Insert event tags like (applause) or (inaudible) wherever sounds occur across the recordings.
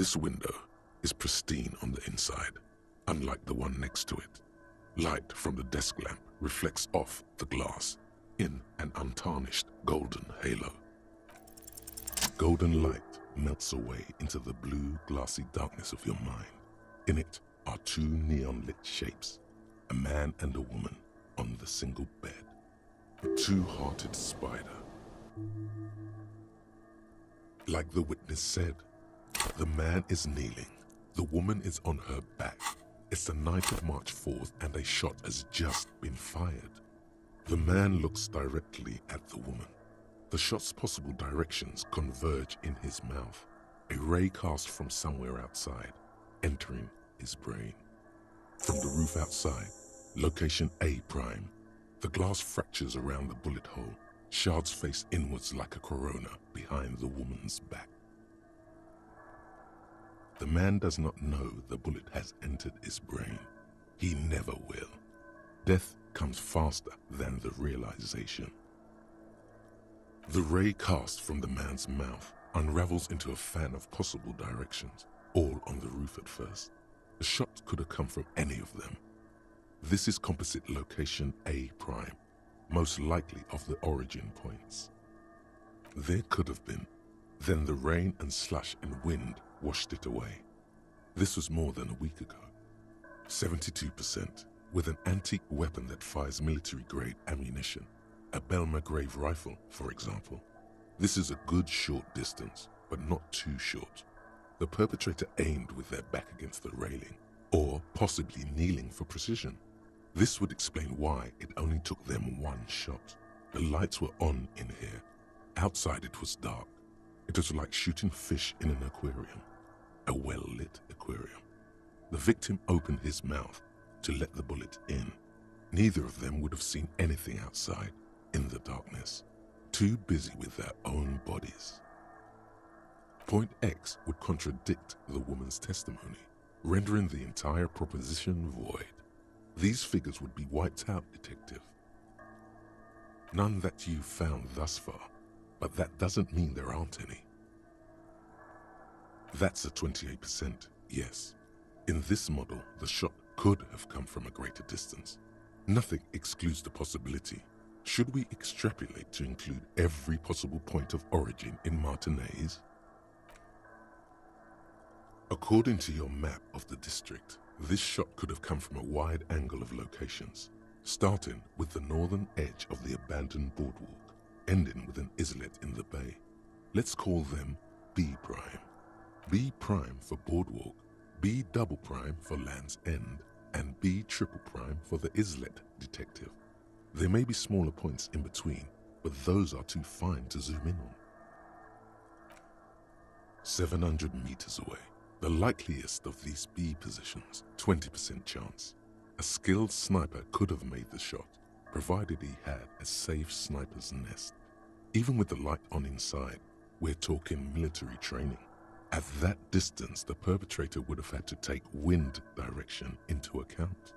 This window is pristine on the inside, unlike the one next to it. Light from the desk lamp reflects off the glass in an untarnished golden halo. Golden light melts away into the blue, glassy darkness of your mind. In it are two neon lit shapes a man and a woman on the single bed. A two hearted spider. Like the witness said, the man is kneeling, the woman is on her back. It's the night of March 4th, and a shot has just been fired. The man looks directly at the woman. The shot's possible directions converge in his mouth, a ray cast from somewhere outside, entering his brain. From the roof outside, location A prime, the glass fractures around the bullet hole, shards face inwards like a corona behind the woman's back. The man does not know the bullet has entered his brain. He never will. Death comes faster than the realization. The ray cast from the man's mouth unravels into a fan of possible directions, all on the roof at first. The shot could have come from any of them. This is composite location A prime, most likely of the origin points. There could have been. Then the rain and slush and wind washed it away. This was more than a week ago. 72% with an antique weapon that fires military grade ammunition, a Belmagrave rifle, for example. This is a good short distance, but not too short. The perpetrator aimed with their back against the railing, or possibly kneeling for precision. This would explain why it only took them one shot. The lights were on in here. Outside it was dark. It was like shooting fish in an aquarium, a well lit aquarium. The victim opened his mouth to let the bullet in. Neither of them would have seen anything outside in the darkness, too busy with their own bodies. Point X would contradict the woman's testimony, rendering the entire proposition void. These figures would be wiped out, detective. None that you've found thus far, but that doesn't mean there aren't any. That's a 28%, yes. In this model, the shot could have come from a greater distance. Nothing excludes the possibility. Should we extrapolate to include every possible point of origin in Martinez? According to your map of the district, this shot could have come from a wide angle of locations, starting with the northern edge of the abandoned boardwalk, ending with an islet in the bay. Let's call them B prime. B prime for boardwalk, B double prime for Land's End, and B triple prime for the islet detective. There may be smaller points in between, but those are too fine to zoom in on. 700 meters away, the likeliest of these B positions, 20% chance. A skilled sniper could have made the shot, provided he had a safe sniper's nest. Even with the light on inside, we're talking military training. At that distance, the perpetrator would have had to take wind direction into account.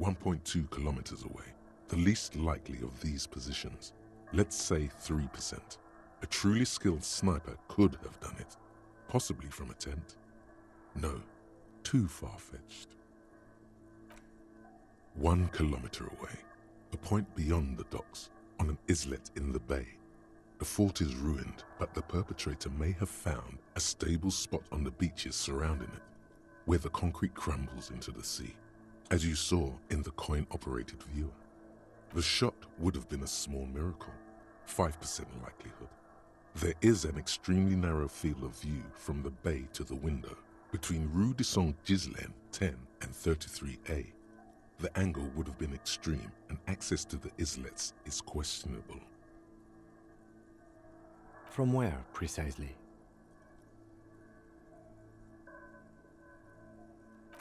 1.2 kilometers away, the least likely of these positions, let's say 3%. A truly skilled sniper could have done it, possibly from a tent. No, too far fetched. One kilometer away, a point beyond the docks, on an islet in the bay. The fort is ruined, but the perpetrator may have found a stable spot on the beaches surrounding it, where the concrete crumbles into the sea, as you saw in the coin operated viewer. The shot would have been a small miracle, 5% likelihood. There is an extremely narrow field of view from the bay to the window between Rue de Saint Ghislain 10 and 33A. The angle would have been extreme and access to the islets is questionable. From where, precisely?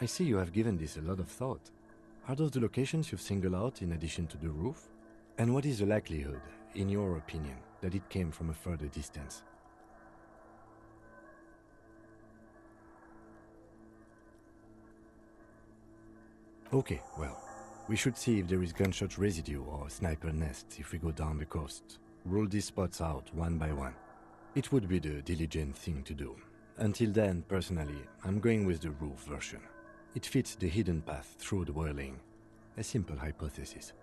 I see you have given this a lot of thought. Are those the locations you've singled out in addition to the roof? And what is the likelihood, in your opinion, that it came from a further distance? Okay, well, we should see if there is gunshot residue or sniper nests if we go down the coast. Rule these spots out one by one. It would be the diligent thing to do. Until then, personally, I'm going with the roof version. It fits the hidden path through the whirling. A simple hypothesis.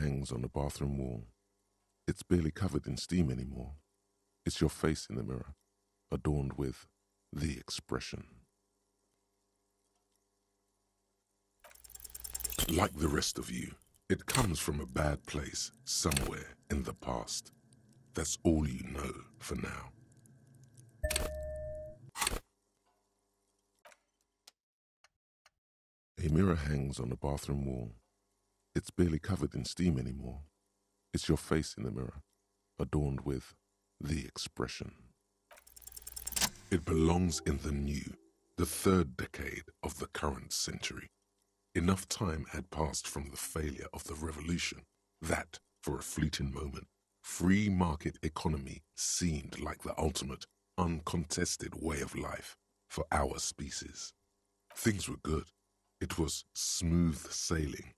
Hangs on the bathroom wall. It's barely covered in steam anymore. It's your face in the mirror, adorned with the expression. Like the rest of you, it comes from a bad place somewhere in the past. That's all you know for now. A mirror hangs on the bathroom wall. It's barely covered in steam anymore. It's your face in the mirror, adorned with the expression. It belongs in the new, the third decade of the current century. Enough time had passed from the failure of the revolution that, for a fleeting moment, free market economy seemed like the ultimate, uncontested way of life for our species. Things were good. It was smooth sailing.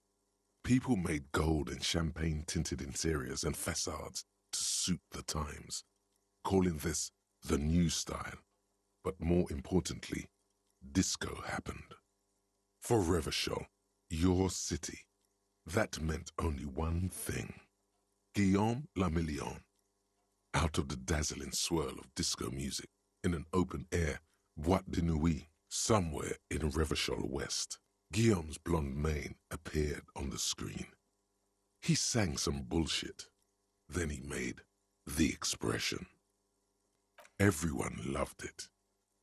People made gold and champagne tinted interiors and facades to suit the times, calling this the new style. But more importantly, disco happened. For Revachol, your city, that meant only one thing Guillaume Le Million. Out of the dazzling swirl of disco music in an open air boîte de nuit somewhere in Revachol West. Guillaume's blonde mane appeared on the screen. He sang some bullshit. Then he made the expression. Everyone loved it.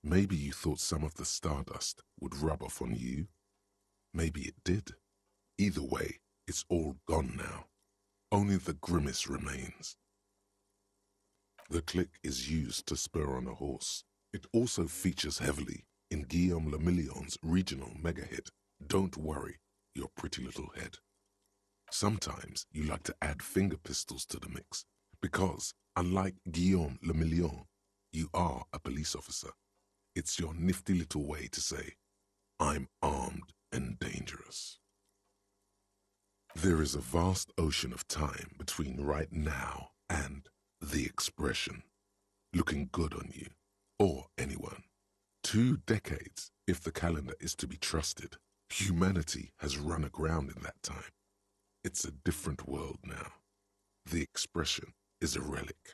Maybe you thought some of the stardust would rub off on you. Maybe it did. Either way, it's all gone now. Only the grimace remains. The click is used to spur on a horse. It also features heavily in Guillaume Le Million's regional mega hit, don't worry, your pretty little head. Sometimes you like to add finger pistols to the mix because, unlike Guillaume Le Million, you are a police officer. It's your nifty little way to say, I'm armed and dangerous. There is a vast ocean of time between right now and the expression, looking good on you, or anyone. Two decades, if the calendar is to be trusted. Humanity has run aground in that time. It's a different world now. The expression is a relic.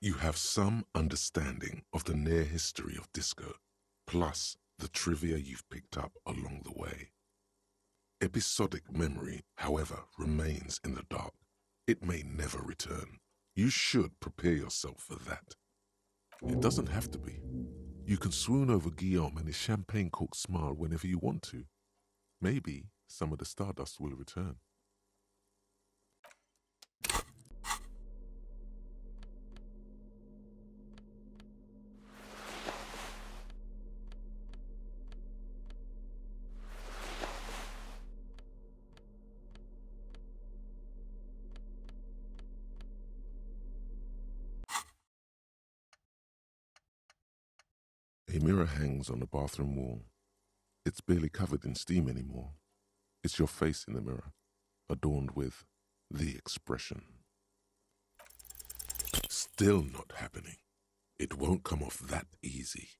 You have some understanding of the near history of disco, plus the trivia you've picked up along the way. Episodic memory, however, remains in the dark. It may never return. You should prepare yourself for that. It doesn't have to be. You can swoon over Guillaume and his champagne cork smile whenever you want to. Maybe some of the stardust will return. Mirror hangs on the bathroom wall. It's barely covered in steam anymore. It's your face in the mirror, adorned with the expression. Still not happening. It won't come off that easy.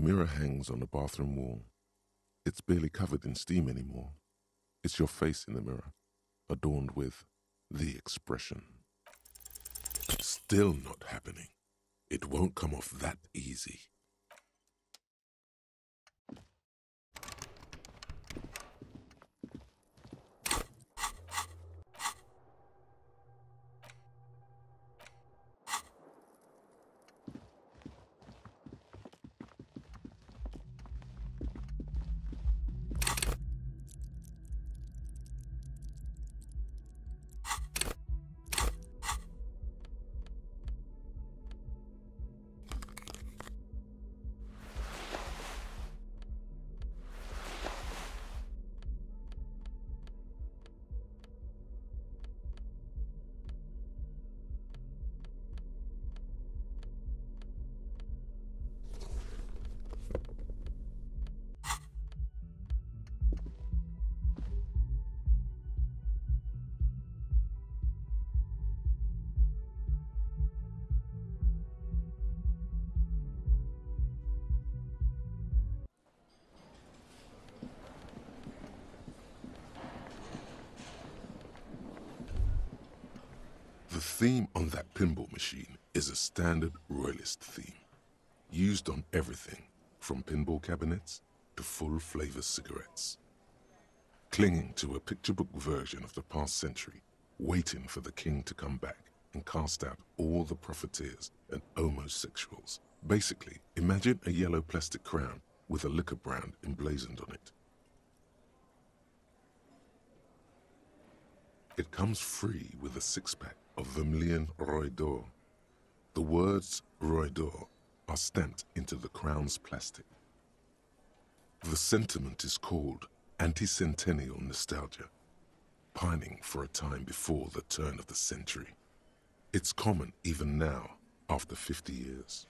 Mirror hangs on the bathroom wall. It's barely covered in steam anymore. It's your face in the mirror, adorned with the expression. Still not happening. It won't come off that easy. Standard Royalist theme, used on everything from pinball cabinets to full flavor cigarettes. Clinging to a picture book version of the past century, waiting for the king to come back and cast out all the profiteers and homosexuals. Basically, imagine a yellow plastic crown with a liquor brand emblazoned on it. It comes free with a six-pack of Vermilion Roy d'Or. The words Roydor are stamped into the crown's plastic. The sentiment is called anti-centennial nostalgia, pining for a time before the turn of the century. It's common even now, after 50 years.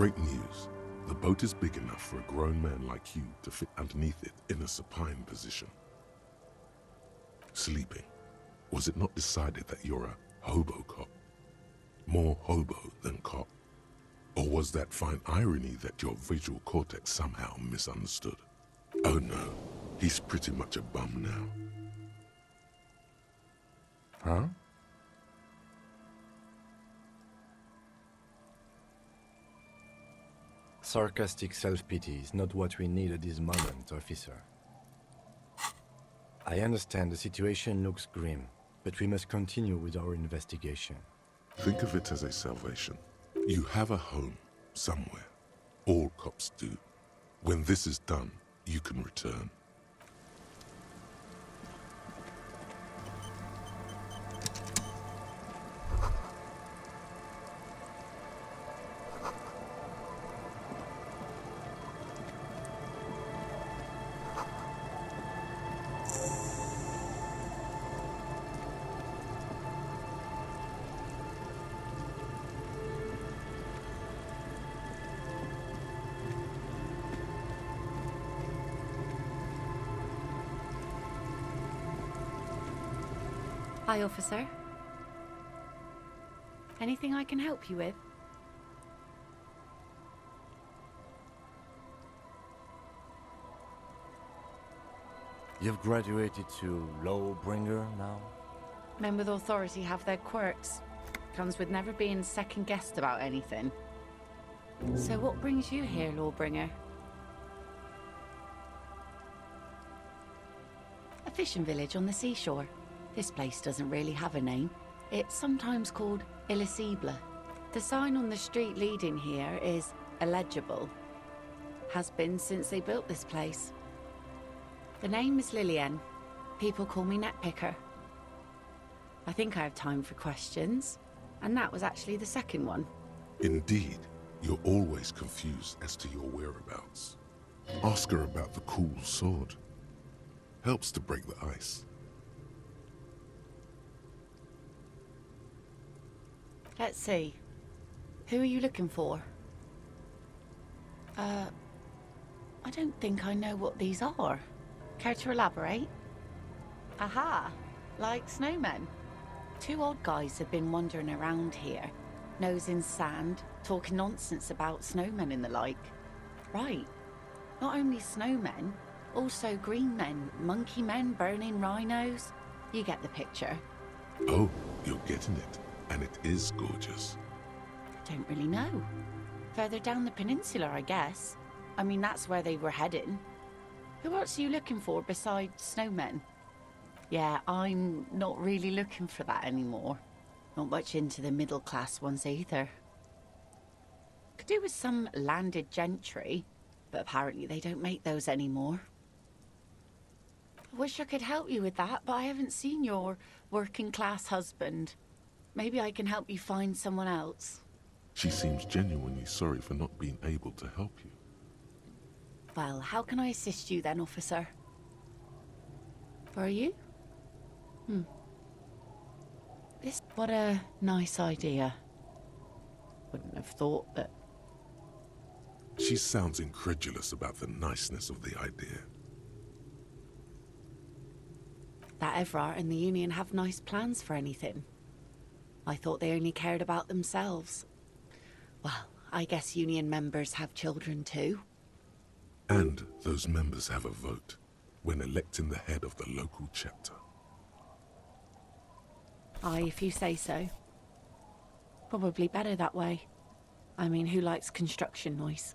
Great news. The boat is big enough for a grown man like you to fit underneath it in a supine position. Sleeping. Was it not decided that you're a hobo cop? More hobo than cop? Or was that fine irony that your visual cortex somehow misunderstood? Oh no, he's pretty much a bum now. Huh? Sarcastic self-pity is not what we need at this moment, officer. I understand the situation looks grim, but we must continue with our investigation. Think of it as a salvation. You have a home somewhere. All cops do. When this is done, you can return. Hi, officer. Anything I can help you with? You've graduated to Lawbringer now? Men with authority have their quirks. Comes with never being second guessed about anything. So what brings you here, Lawbringer? A fishing village on the seashore. This place doesn't really have a name. It's sometimes called Illisible. The sign on the street leading here is illegible. Has been since they built this place. The name is Lilienne. People call me Netpicker. I think I have time for questions. And that was actually the second one. Indeed, you're always confused as to your whereabouts. Ask her about the cool sword. Helps to break the ice. Let's see. Who are you looking for? Uh, I don't think I know what these are. Care to elaborate? Aha! Like snowmen. Two odd guys have been wandering around here, nose in sand, talking nonsense about snowmen and the like. Right. Not only snowmen, also green men, monkey men burning rhinos. You get the picture. Oh, you're getting it. And it is gorgeous. I don't really know. Further down the peninsula, I guess. I mean, that's where they were heading. Who else are you looking for besides snowmen? Yeah, I'm not really looking for that anymore. Not much into the middle class ones either. Could do with some landed gentry, but apparently they don't make those anymore. I wish I could help you with that, but I haven't seen your working class husband. Maybe I can help you find someone else. She seems genuinely sorry for not being able to help you. Well, how can I assist you then, officer? Are you? Hmm. This... What a nice idea. Wouldn't have thought that... She sounds incredulous about the niceness of the idea. That Evrart and the Union have nice plans for anything. I thought they only cared about themselves. Well, I guess Union members have children too. And those members have a vote when electing the head of the local chapter. Aye, if you say so. Probably better that way. I mean, who likes construction noise?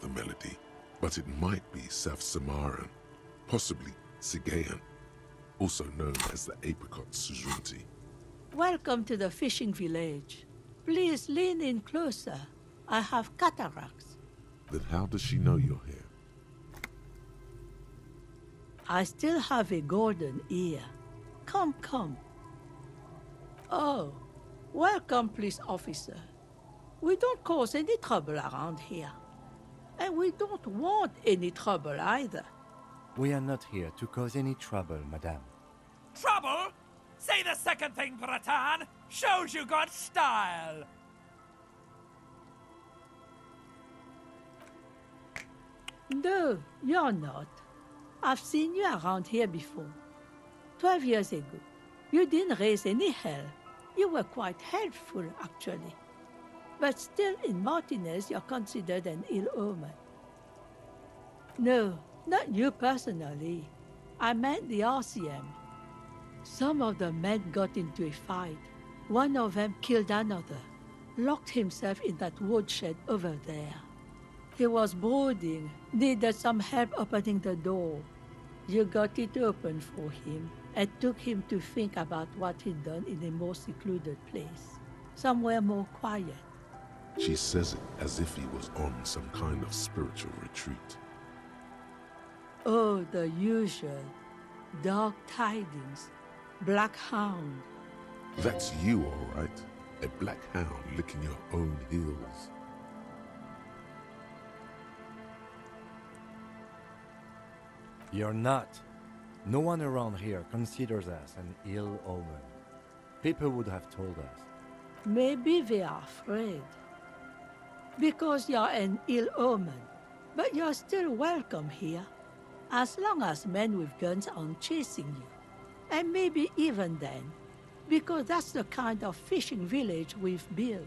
The melody, but it might be South Samaran, possibly Sigayan, also known as the Apricot Suzunti. Welcome to the fishing village. Please lean in closer. I have cataracts. Then how does she know you're here? I still have a golden ear. Come, come. Oh, welcome, police officer. We don't cause any trouble around here. And we don't want any trouble either. We are not here to cause any trouble, madame. Trouble? Say the second thing, Bratan. Shows you got style. No, you're not. I've seen you around here before. Twelve years ago. You didn't raise any hell. You were quite helpful, actually. But still, in Martinez, you're considered an ill omen. No, not you personally. I meant the RCM. Some of the men got into a fight. One of them killed another, locked himself in that woodshed over there. He was brooding, needed some help opening the door. You got it open for him and took him to think about what he'd done in a more secluded place, somewhere more quiet. She says it as if he was on some kind of spiritual retreat. Oh, the usual. Dark tidings. Black hound. That's you, all right. A black hound licking your own heels. You're not. No one around here considers us an ill omen. People would have told us. Maybe they are afraid. Because you're an ill omen. But you're still welcome here. As long as men with guns aren't chasing you. And maybe even then. Because that's the kind of fishing village we've built.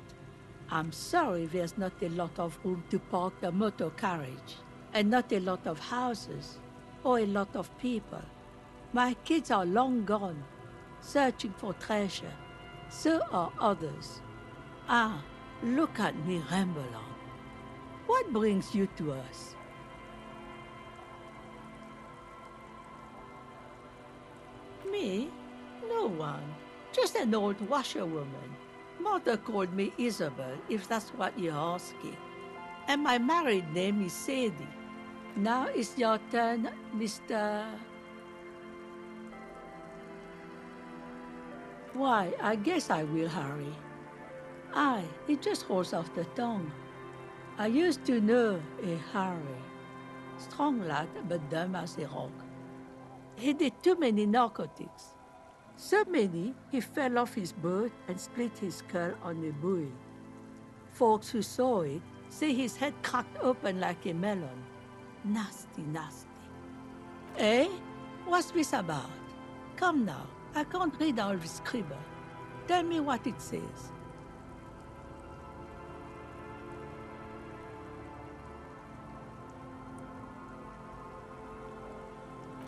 I'm sorry there's not a lot of room to park the motor carriage. And not a lot of houses. Or a lot of people. My kids are long gone, searching for treasure. So are others. Ah, look at me ramble. What brings you to us? Me? No one. Just an old washerwoman. Mother called me Isabel, if that's what you're asking. And my married name is Sadie. Now it's your turn, Mr. Why, I guess I will hurry. Aye, it just rolls off the tongue. I used to know a Harry. Strong lad, but dumb as a rock. He did too many narcotics. So many, he fell off his boat and split his skull on a buoy. Folks who saw it say his head cracked open like a melon. Nasty, nasty. Eh? What's this about? Come now, I can't read all this scribble. Tell me what it says.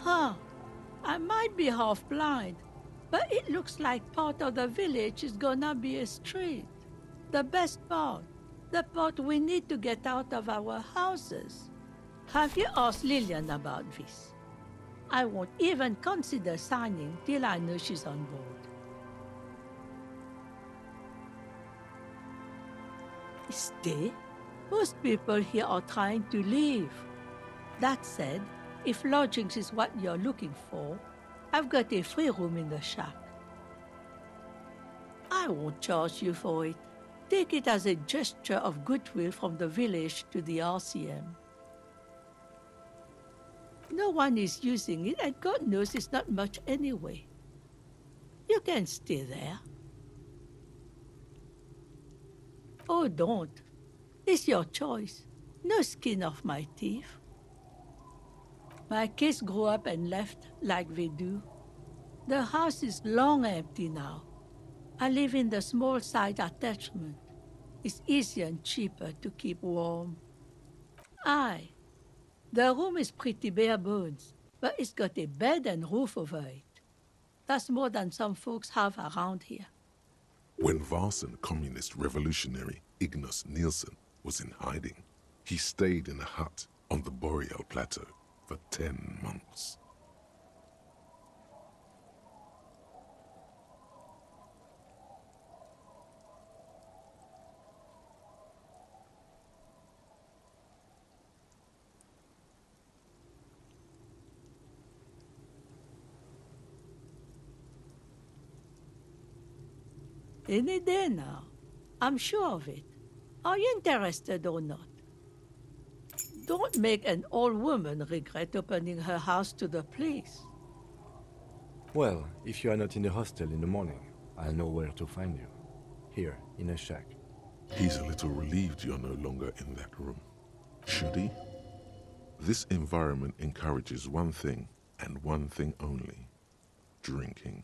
Huh. I might be half blind, but it looks like part of the village is gonna be a street. The best part. The part we need to get out of our houses. Have you asked Lilienne about this? I won't even consider signing till I know she's on board. Stay? Most people here are trying to leave. That said, if lodgings is what you're looking for, I've got a free room in the shack. I won't charge you for it. Take it as a gesture of goodwill from the village to the RCM. No one is using it, and God knows it's not much anyway. You can stay there. Oh, don't. It's your choice. No skin off my teeth. My kids grew up and left like they do. The house is long empty now. I live in the small side attachment. It's easier and cheaper to keep warm. Aye, the room is pretty bare bones, but it's got a bed and roof over it. That's more than some folks have around here. When Varson communist revolutionary Ignus Nilsen was in hiding, He stayed in a hut on the Boreal Plateau for ten months. Any day now. I'm sure of it. Are you interested or not? Don't make an old woman regret opening her house to the police. Well, if you are not in the hostel in the morning, I'll know where to find you. Here, in a shack. He's a little relieved you're no longer in that room. Should he? This environment encourages one thing, and one thing only. Drinking.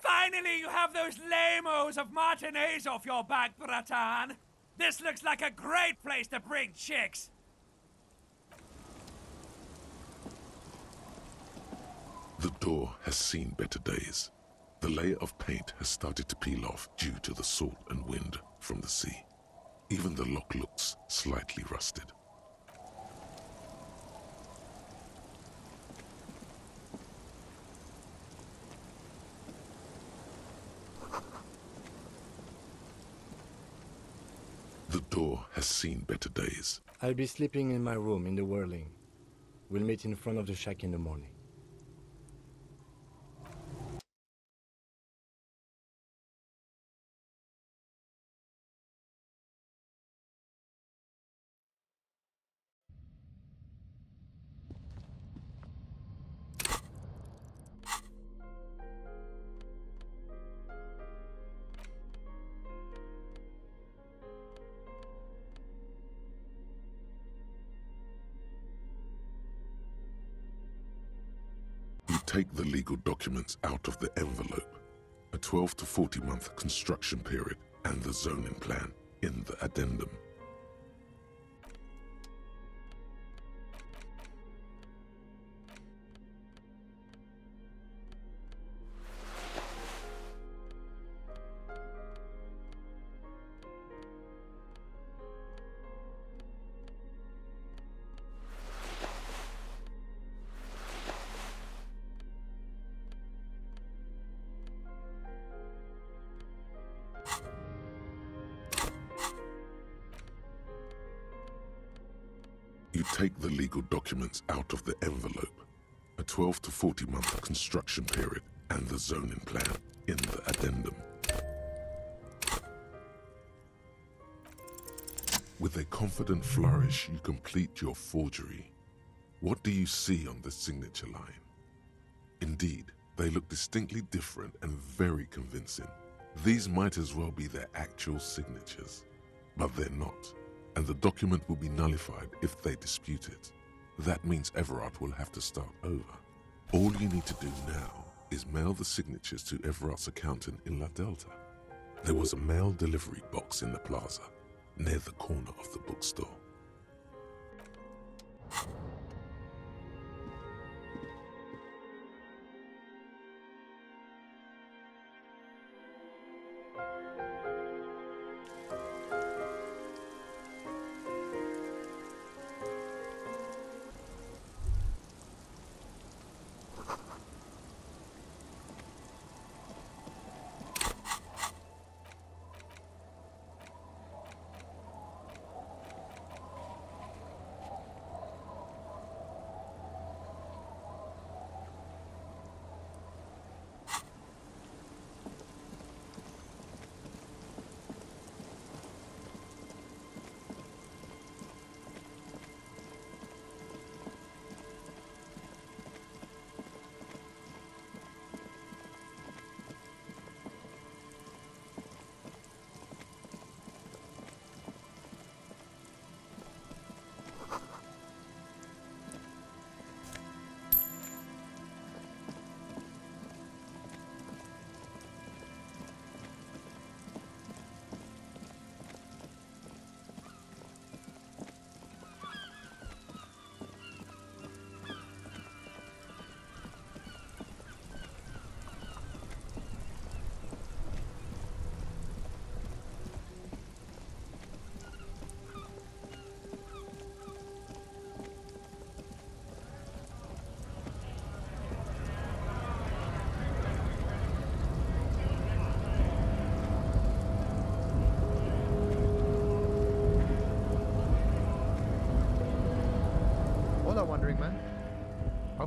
Finally, you have those lamos of Martinez off your back, Bratan. This looks like a great place to bring chicks. The door has seen better days. The layer of paint has started to peel off due to the salt and wind from the sea. Even the lock looks slightly rusted. The door has seen better days. I'll be sleeping in my room in the whirling. We'll meet in front of the shack in the morning. Take the legal documents out of the envelope, a 12 to 40 month construction period, and the zoning plan in the addendum. 12 to 40 month construction period, and the zoning plan in the addendum. With a confident flourish, you complete your forgery. What do you see on the signature line? Indeed, they look distinctly different and very convincing. These might as well be their actual signatures, but they're not, and the document will be nullified if they dispute it. That means Evrart will have to start over. All you need to do now is mail the signatures to Evrart's accountant in La Delta. There was a mail delivery box in the plaza, near the corner of the bookstore.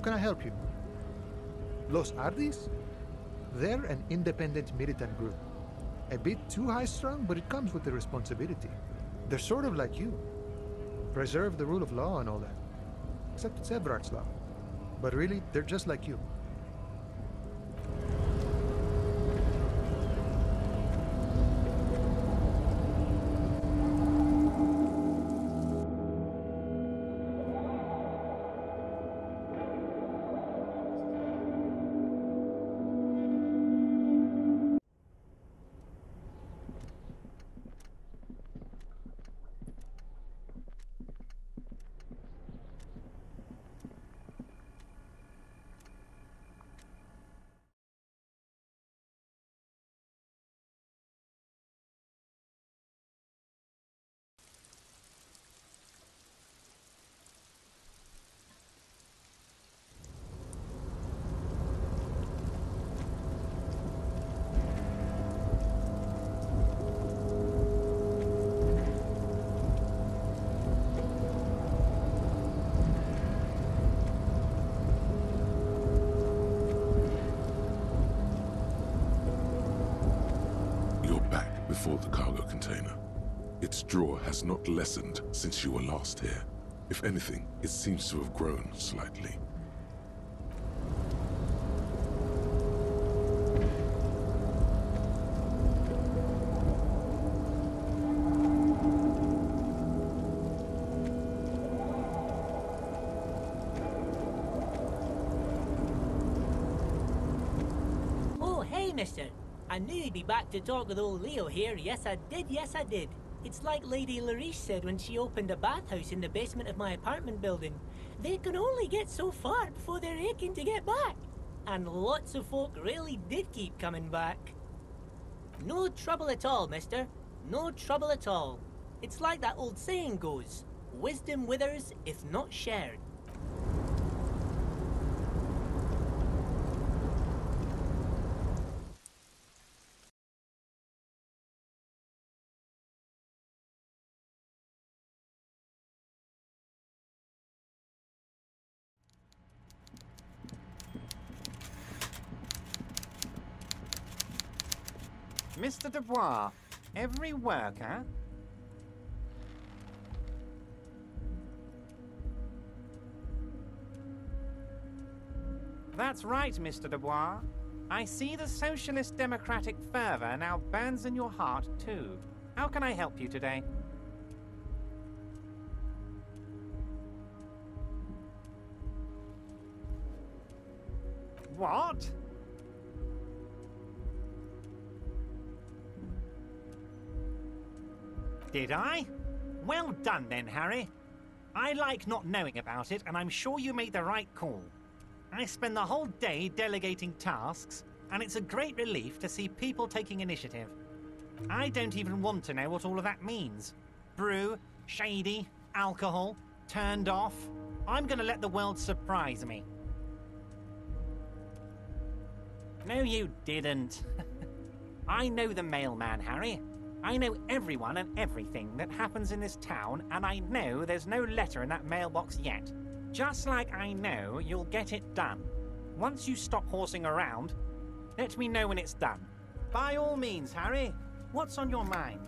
Can I help you? Los Ardis? They're an independent militant group. A bit too high-strung, but it comes with the responsibility. They're sort of like you. Preserve the rule of law and all that. Except it's Evrart's law. But really, they're just like you. Has not lessened since you were last here. If anything, it seems to have grown slightly. Oh, hey, mister. I knew you'd be back to talk with old Leo here. Yes, I did. Yes, I did. It's like Lady Larice said when she opened a bathhouse in the basement of my apartment building. They can only get so far before they're aching to get back. And lots of folk really did keep coming back. No trouble at all, mister. No trouble at all. It's like that old saying goes wisdom withers if not shared. Mr. Dubois, every worker That's right, Mr. Dubois. I see the socialist democratic fervor now burns in your heart, too. How can I help you today? What? Did I? Well done then, Harry. I like not knowing about it, and I'm sure you made the right call. I spend the whole day delegating tasks, and it's a great relief to see people taking initiative. I don't even want to know what all of that means. Brew, shady, alcohol, turned off. I'm gonna let the world surprise me. No, you didn't. (laughs) I know the mailman, Harry. I know everyone and everything that happens in this town, and I know there's no letter in that mailbox yet. Just like I know you'll get it done. Once you stop horsing around, let me know when it's done. By all means, Harry. What's on your mind?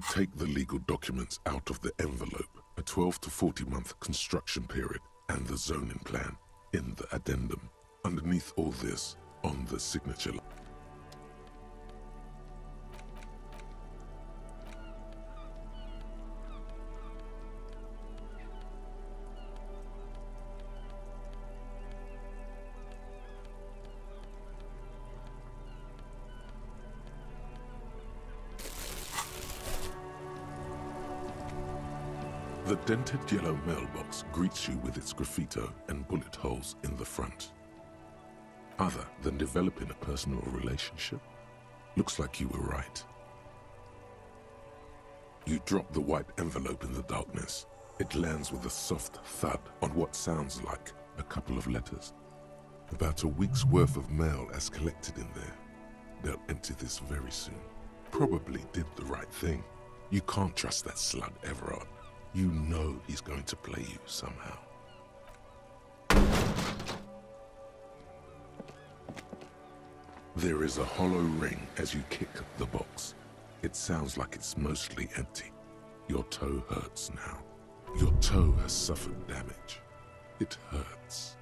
You take the legal documents out of the envelope, a 12 to 40 month construction period, and the zoning plan in the addendum. Underneath all this, on the signature The dented yellow mailbox greets you with its graffito and bullet holes in the front. Other than developing a personal relationship, looks like you were right. You drop the white envelope in the darkness. It lands with a soft thud on what sounds like a couple of letters. About a week's worth of mail as collected in there. They'll empty this very soon. Probably did the right thing. You can't trust that slut Evrart. You know he's going to play you somehow. There is a hollow ring as you kick the box. It sounds like it's mostly empty. Your toe hurts now. Your toe has suffered damage. It hurts.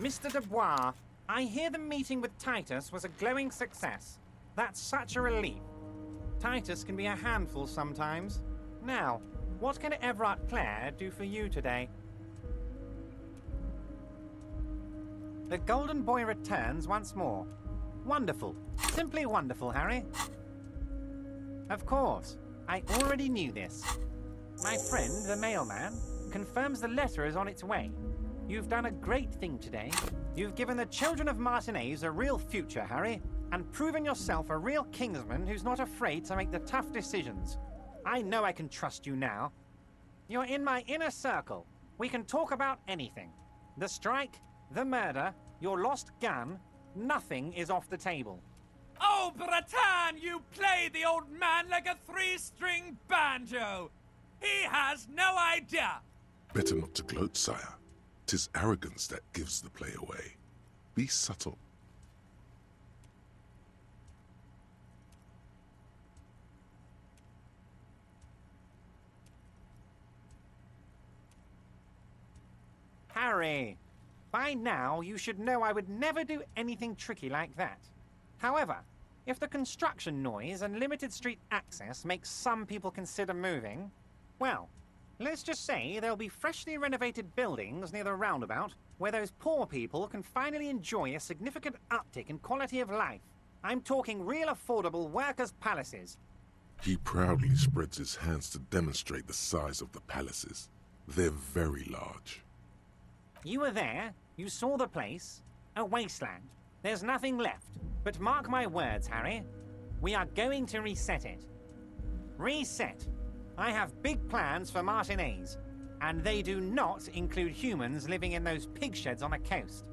Mr. Dubois, I hear the meeting with Titus was a glowing success. That's such a relief. Titus can be a handful sometimes. Now, what can Evrart Claire do for you today? The Golden Boy returns once more. Wonderful. Simply wonderful, Harry. Of course. I already knew this. My friend, the mailman, confirms the letter is on its way. You've done a great thing today. You've given the children of Martinaise a real future, Harry, and proven yourself a real kingsman who's not afraid to make the tough decisions. I know I can trust you now. You're in my inner circle. We can talk about anything. The strike, the murder, your lost gun, nothing is off the table. Oh, Bratan, you play the old man like a three-string banjo. He has no idea. Better not to gloat, sire. 'Tis arrogance that gives the play away. Be subtle. Harry, by now you should know I would never do anything tricky like that. However, if the construction noise and limited street access makes some people consider moving, well, Let's just say there'll be freshly renovated buildings near the roundabout where those poor people can finally enjoy a significant uptick in quality of life. I'm talking real affordable workers' palaces. He proudly spreads his hands to demonstrate the size of the palaces. They're very large. You were there, you saw the place. A wasteland. There's nothing left. But mark my words, Harry. We are going to reset it. Reset. I have big plans for Martinaise, and they do not include humans living in those pig sheds on the coast.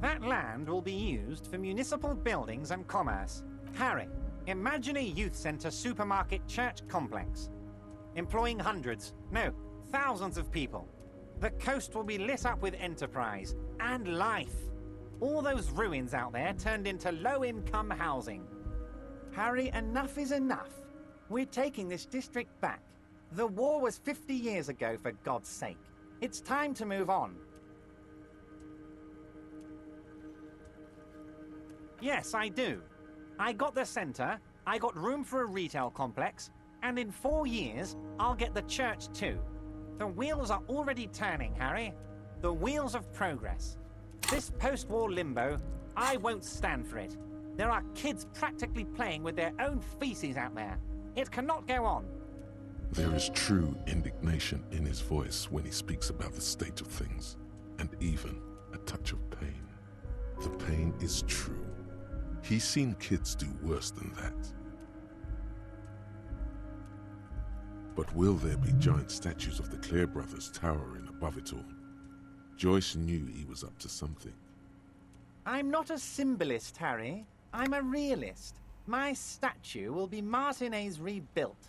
That land will be used for municipal buildings and commerce. Harry, imagine a youth centre supermarket church complex. Employing hundreds, no, thousands of people. The coast will be lit up with enterprise and life. All those ruins out there turned into low income housing. Harry, enough is enough. We're taking this district back. The war was 50 years ago, for God's sake. It's time to move on. Yes, I do. I got the centre, I got room for a retail complex, and in four years, I'll get the church too. The wheels are already turning, Harry. The wheels of progress. This post war limbo, I won't stand for it. There are kids practically playing with their own feces out there. It cannot go on. There is true indignation in his voice when he speaks about the state of things, and even a touch of pain. The pain is true. He's seen kids do worse than that. But will there be giant statues of the Claire brothers towering above it all? Joyce knew he was up to something. I'm not a symbolist, Harry. I'm a realist. My statue will be Martinaise rebuilt.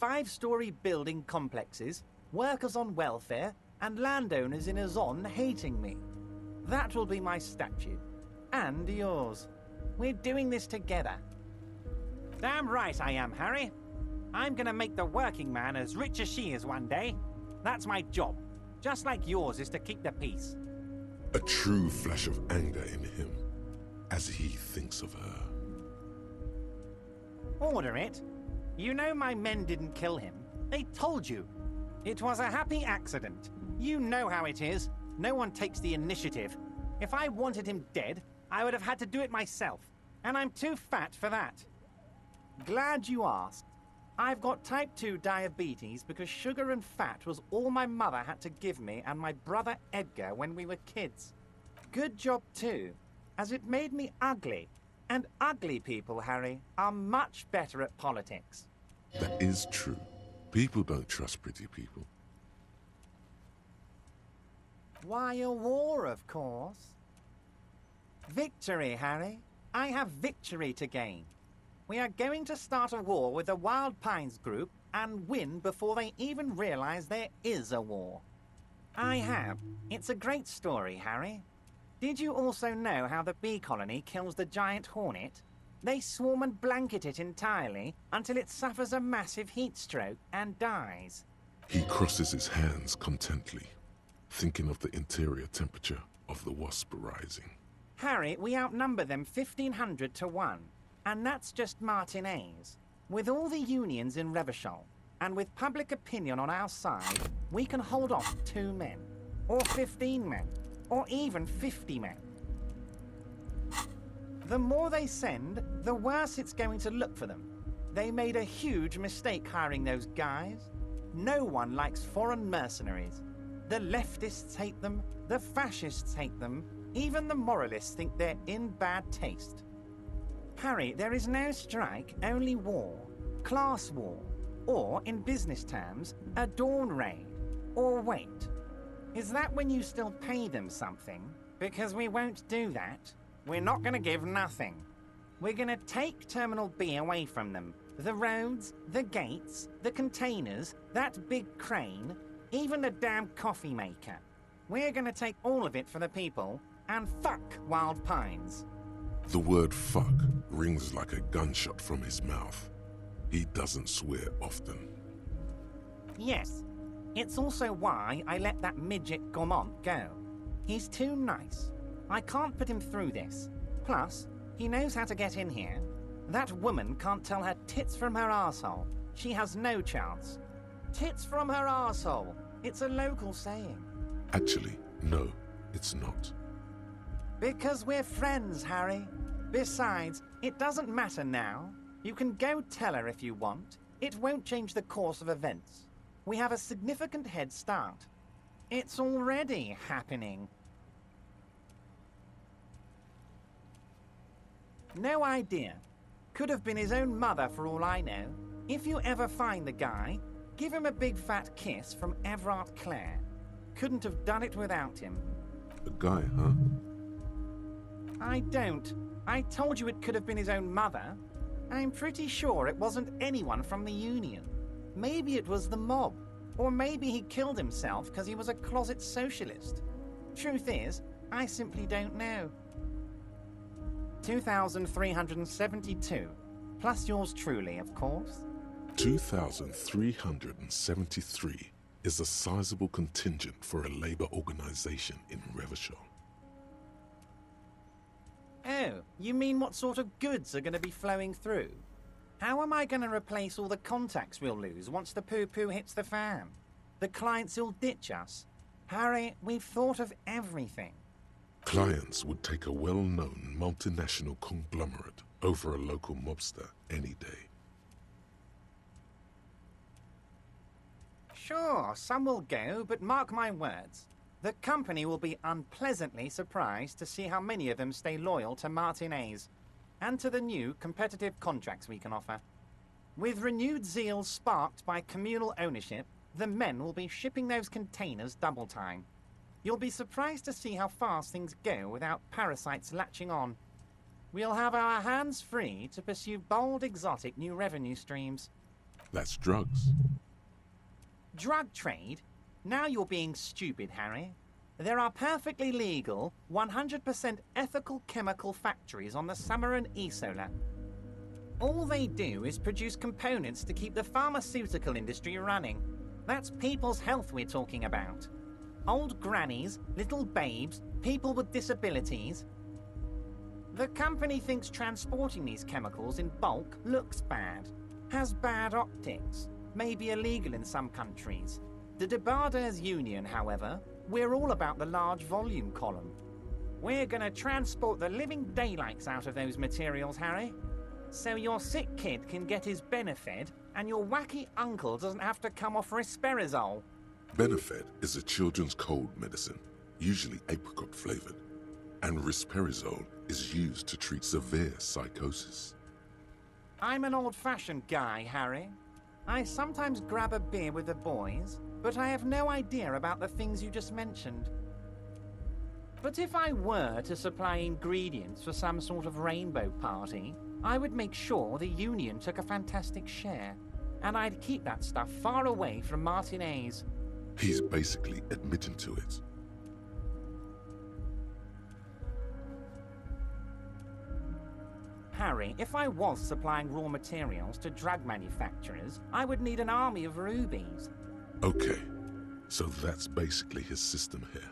Five story building complexes, workers on welfare, and landowners in Azon hating me. That will be my statue. And yours. We're doing this together. Damn right I am, Harry. I'm gonna make the working man as rich as she is one day. That's my job. Just like yours is to keep the peace. A true flash of anger in him as he thinks of her. Order it. You know my men didn't kill him. They told you. It was a happy accident. You know how it is. No one takes the initiative. If I wanted him dead, I would have had to do it myself. And I'm too fat for that. Glad you asked. I've got type 2 diabetes because sugar and fat was all my mother had to give me and my brother Edgar when we were kids. Good job too, as it made me ugly. And ugly people, Harry, are much better at politics. That is true. People don't trust pretty people. Why a war, of course. Victory, Harry. I have victory to gain. We are going to start a war with the Wild Pines group and win before they even realize there is a war. I mm-hmm. have. It's a great story, Harry. Did you also know how the bee colony kills the giant hornet? They swarm and blanket it entirely until it suffers a massive heat stroke and dies. He crosses his hands contently, thinking of the interior temperature of the wasp rising. Harry, we outnumber them 1500 to 1. And that's just Martinaise. With all the unions in Revachol, and with public opinion on our side, we can hold off two men, or 15 men, or even 50 men. The more they send, the worse it's going to look for them. They made a huge mistake hiring those guys. No one likes foreign mercenaries. The leftists hate them, the fascists hate them, even the moralists think they're in bad taste. Harry, there is no strike, only war. Class war. Or, in business terms, a dawn raid. Or wait. Is that when you still pay them something? Because we won't do that. We're not going to give nothing. We're going to take Terminal B away from them. The roads, the gates, the containers, that big crane, even the damn coffee maker. We're going to take all of it for the people and fuck Wild Pines. The word fuck rings like a gunshot from his mouth. He doesn't swear often. Yes. It's also why I let that midget Gaumont go. He's too nice. I can't put him through this. Plus, he knows how to get in here. That woman can't tell her tits from her asshole. She has no chance. Tits from her arsehole. It's a local saying. Actually, no, it's not. Because we're friends, Harry. Besides, it doesn't matter now. You can go tell her if you want. It won't change the course of events. We have a significant head start. It's already happening. No idea. Could have been his own mother for all I know. If you ever find the guy, give him a big fat kiss from Evrart Claire. Couldn't have done it without him. A guy, huh? I don't. I told you it could have been his own mother. I'm pretty sure it wasn't anyone from the Union. Maybe it was the mob. Or maybe he killed himself because he was a closet socialist. Truth is, I simply don't know. 2,372. Plus yours truly, of course. 2,373 is a sizable contingent for a labor organization in Revachol. Oh, you mean what sort of goods are going to be flowing through? How am I going to replace all the contacts we'll lose once the poo-poo hits the fan? The clients will ditch us. Harry, we've thought of everything. Clients would take a well-known multinational conglomerate over a local mobster any day. Sure, some will go, but mark my words. The company will be unpleasantly surprised to see how many of them stay loyal to Martinaise and to the new competitive contracts we can offer. With renewed zeal sparked by communal ownership, the men will be shipping those containers double time. You'll be surprised to see how fast things go without parasites latching on. We'll have our hands free to pursue bold, exotic new revenue streams. That's drugs. Drug trade? Now you're being stupid, Harry. There are perfectly legal, 100% ethical chemical factories on the Summer Isola. All they do is produce components to keep the pharmaceutical industry running. That's people's health we're talking about. Old grannies, little babes, people with disabilities. The company thinks transporting these chemicals in bulk looks bad, has bad optics, may be illegal in some countries. The Debarders Union, however, we're all about the large volume column. We're gonna transport the living daylights out of those materials, Harry. So your sick kid can get his benefit and your wacky uncle doesn't have to come off risperidone. Benefed is a children's cold medicine, usually apricot flavored, and risperidone is used to treat severe psychosis. I'm an old-fashioned guy, Harry. I sometimes grab a beer with the boys, but I have no idea about the things you just mentioned. But if I were to supply ingredients for some sort of rainbow party, I would make sure the Union took a fantastic share. And I'd keep that stuff far away from Martinaise. He's basically admitting to it. Harry, if I was supplying raw materials to drug manufacturers, I would need an army of rubies. Okay, so that's basically his system here.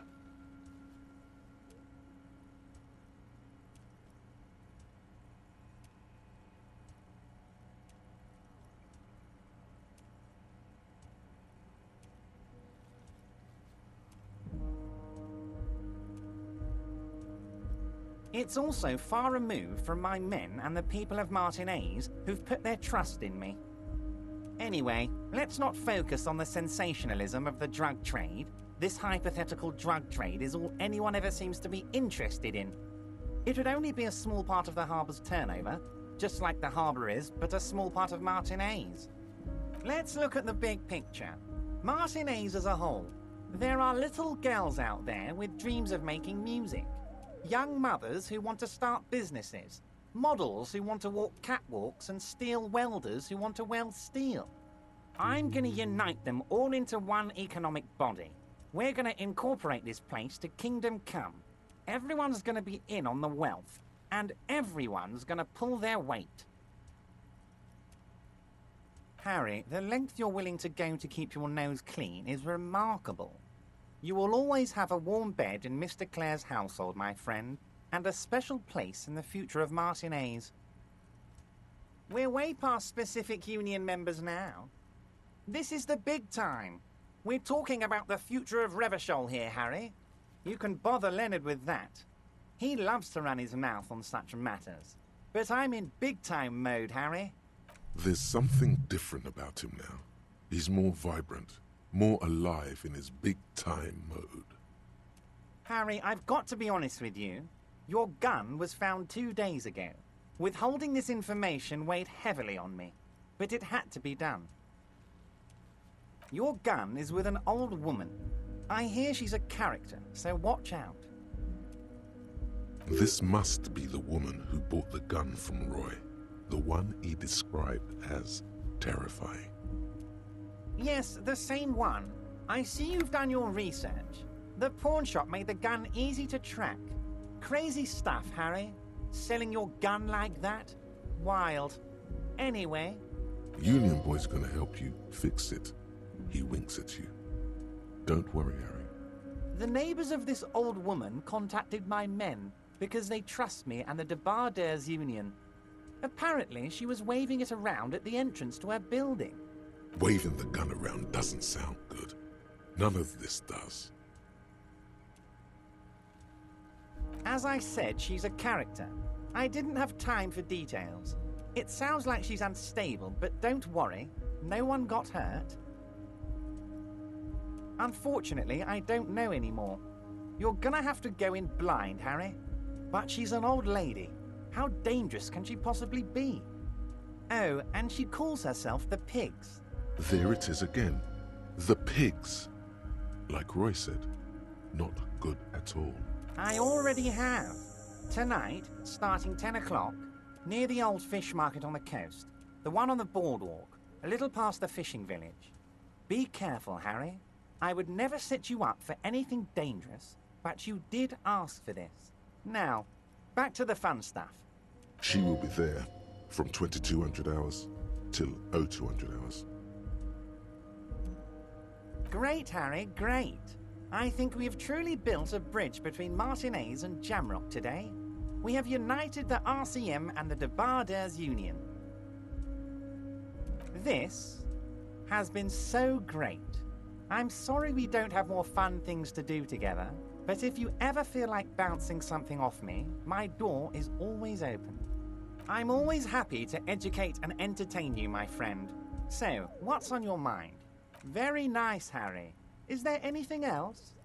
It's also far removed from my men and the people of Martinaise who've put their trust in me. Anyway, let's not focus on the sensationalism of the drug trade. This hypothetical drug trade is all anyone ever seems to be interested in. It would only be a small part of the harbour's turnover, just like the harbour is, but a small part of Martinaise. Let's look at the big picture. Martinaise as a whole. There are little girls out there with dreams of making music. Young mothers who want to start businesses. Models who want to walk catwalks and steel welders who want to weld steel. I'm going to mm. unite them all into one economic body. We're going to incorporate this place to Kingdom Come. Everyone's going to be in on the wealth, and everyone's going to pull their weight. Harry, the length you're willing to go to keep your nose clean is remarkable. You will always have a warm bed in Mr. Claire's household, my friend, and a special place in the future of Martinaise. We're way past specific union members now. This is the big time. We're talking about the future of Revachol here, Harry. You can bother Leonard with that. He loves to run his mouth on such matters. But I'm in big time mode, Harry. There's something different about him now. He's more vibrant, more alive in his big time mode. Harry, I've got to be honest with you. Your gun was found two days ago. Withholding this information weighed heavily on me, but it had to be done. Your gun is with an old woman. I hear she's a character, so watch out. This must be the woman who bought the gun from Roy, the one he described as terrifying. Yes, the same one. I see you've done your research. The pawn shop made the gun easy to track. Crazy stuff, Harry. Selling your gun like that? Wild. Anyway, Union Boy's gonna help you fix it. He winks at you. Don't worry, Harry. the neighbors of this old woman contacted my men because they trust me and the Debarders Union. Apparently, she was waving it around at the entrance to her building. Waving the gun around doesn't sound good. None of this does. As I said, she's a character. I didn't have time for details. It sounds like she's unstable, but don't worry. No one got hurt. Unfortunately, I don't know anymore. You're gonna have to go in blind, Harry. But she's an old lady. How dangerous can she possibly be? Oh, and she calls herself the Pigs. There it is again. The pigs. Like Roy said, not good at all. I already have. Tonight, starting 10 o'clock, near the old fish market on the coast, the one on the boardwalk, a little past the fishing village. Be careful, Harry. I would never set you up for anything dangerous, but you did ask for this. Now, back to the fun stuff. She will be there from 2200 hours till 0200 hours. Great, Harry, great. I think we have truly built a bridge between Martinaise and Jamrock today. We have united the RCM and the Debarders Union. This has been so great. I'm sorry we don't have more fun things to do together, but if you ever feel like bouncing something off me, my door is always open. I'm always happy to educate and entertain you, my friend. So, what's on your mind? Very nice, Harry. Is there anything else?